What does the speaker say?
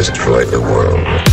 Destroy the world.